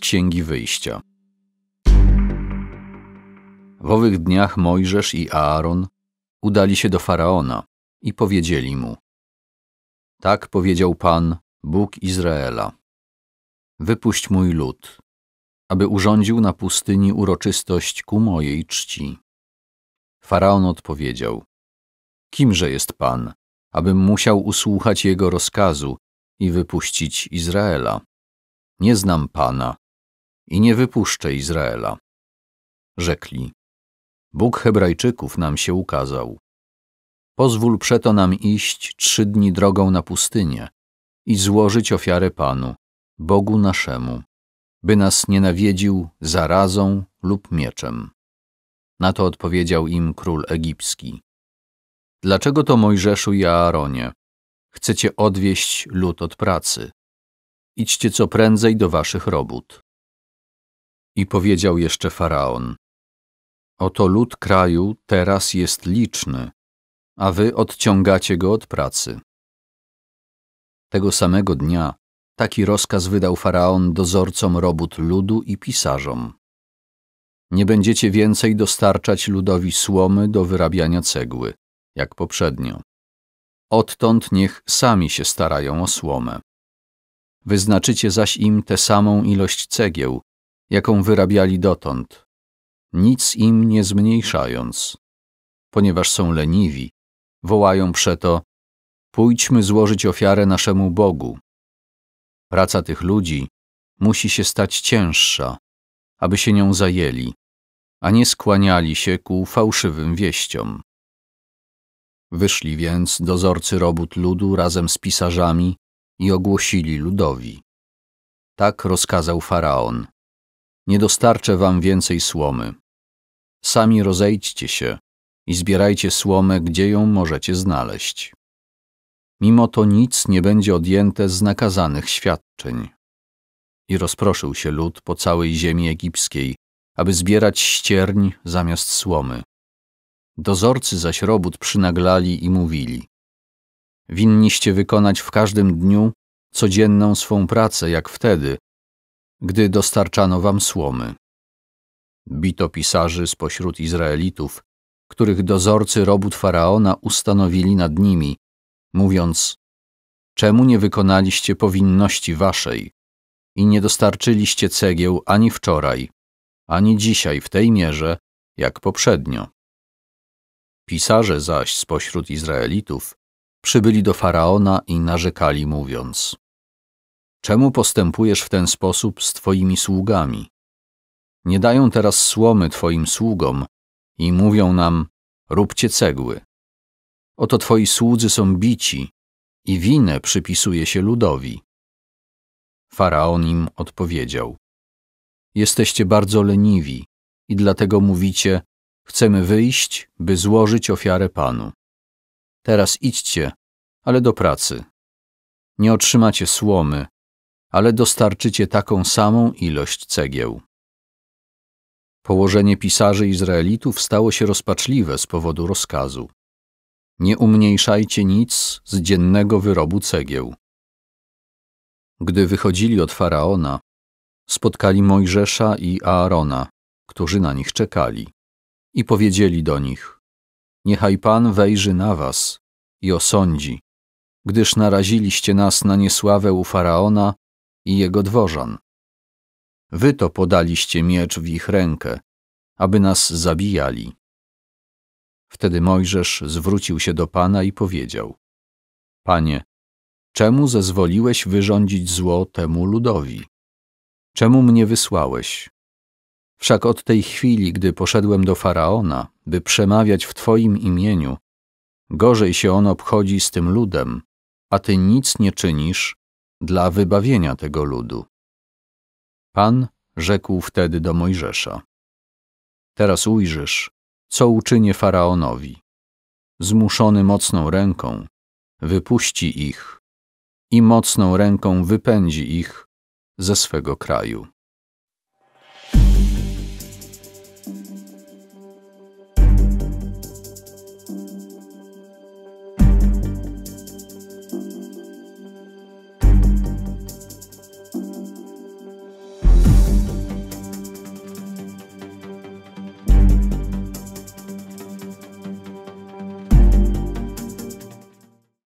Księgi Wyjścia. W owych dniach Mojżesz i Aaron udali się do Faraona i powiedzieli mu: Tak powiedział Pan, Bóg Izraela: Wypuść mój lud, aby urządził na pustyni uroczystość ku mojej czci. Faraon odpowiedział: Kimże jest Pan, abym musiał usłuchać jego rozkazu i wypuścić Izraela? Nie znam Pana i nie wypuszczę Izraela. Rzekli: Bóg Hebrajczyków nam się ukazał. Pozwól przeto nam iść trzy dni drogą na pustynię i złożyć ofiarę Panu, Bogu naszemu, by nas nie nawiedził zarazą lub mieczem. Na to odpowiedział im król egipski. Dlaczego to Mojżeszu i Aaronie? Chcecie odwieść lud od pracy. Idźcie co prędzej do waszych robót. I powiedział jeszcze Faraon. Oto lud kraju teraz jest liczny, a wy odciągacie go od pracy. Tego samego dnia taki rozkaz wydał Faraon dozorcom robót ludu i pisarzom. Nie będziecie więcej dostarczać ludowi słomy do wyrabiania cegły, jak poprzednio. Odtąd niech sami się starają o słomę. Wyznaczycie zaś im tę samą ilość cegieł, jaką wyrabiali dotąd, nic im nie zmniejszając. Ponieważ są leniwi, wołają przeto: Pójdźmy złożyć ofiarę naszemu Bogu. Praca tych ludzi musi się stać cięższa, aby się nią zajęli, a nie skłaniali się ku fałszywym wieściom. Wyszli więc dozorcy robót ludu razem z pisarzami i ogłosili ludowi. Tak rozkazał faraon. Nie dostarczę wam więcej słomy. Sami rozejdźcie się i zbierajcie słomę, gdzie ją możecie znaleźć. Mimo to nic nie będzie odjęte z nakazanych świadczeń. I rozproszył się lud po całej ziemi egipskiej, aby zbierać ścierń zamiast słomy. Dozorcy zaś robót przynaglali i mówili: Winniście wykonać w każdym dniu codzienną swą pracę, jak wtedy, gdy dostarczano wam słomy. Bito pisarzy spośród Izraelitów, których dozorcy robót faraona ustanowili nad nimi, mówiąc: Czemu nie wykonaliście powinności waszej i nie dostarczyliście cegieł ani wczoraj, ani dzisiaj w tej mierze, jak poprzednio? Pisarze zaś spośród Izraelitów przybyli do faraona i narzekali, mówiąc: Czemu postępujesz w ten sposób z twoimi sługami? Nie dają teraz słomy twoim sługom i mówią nam: Róbcie cegły. Oto twoi słudzy są bici i winę przypisuje się ludowi. Faraon im odpowiedział: Jesteście bardzo leniwi i dlatego mówicie: Chcemy wyjść, by złożyć ofiarę Panu. Teraz idźcie, ale do pracy. Nie otrzymacie słomy, ale dostarczycie taką samą ilość cegieł. Położenie pisarzy Izraelitów stało się rozpaczliwe z powodu rozkazu. Nie umniejszajcie nic z dziennego wyrobu cegieł. Gdy wychodzili od faraona, spotkali Mojżesza i Aarona, którzy na nich czekali, i powiedzieli do nich: Niechaj Pan wejrzy na was i osądzi, gdyż naraziliście nas na niesławę u faraona i jego dworzan. Wy to podaliście miecz w ich rękę, aby nas zabijali. Wtedy Mojżesz zwrócił się do Pana i powiedział: Panie, czemu zezwoliłeś wyrządzić zło temu ludowi? Czemu mnie wysłałeś? Wszak od tej chwili, gdy poszedłem do faraona, by przemawiać w Twoim imieniu, gorzej się on obchodzi z tym ludem, a Ty nic nie czynisz dla wybawienia tego ludu. Pan rzekł wtedy do Mojżesza: Teraz ujrzysz, co uczynię faraonowi. Zmuszony mocną ręką, wypuści ich i mocną ręką wypędzi ich ze swego kraju.